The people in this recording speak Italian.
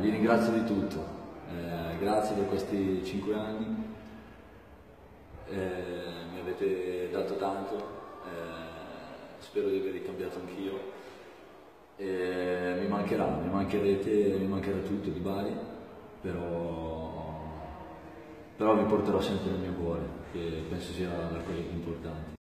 Vi ringrazio di tutto, eh, grazie per questi cinque anni, eh, mi avete dato tanto, eh, spero di aver ricambiato anch'io. mi mancherà, mi mancherete, mi mancherà tutto di Bari, però, però vi porterò sempre nel mio cuore, che penso sia la cosa più importante.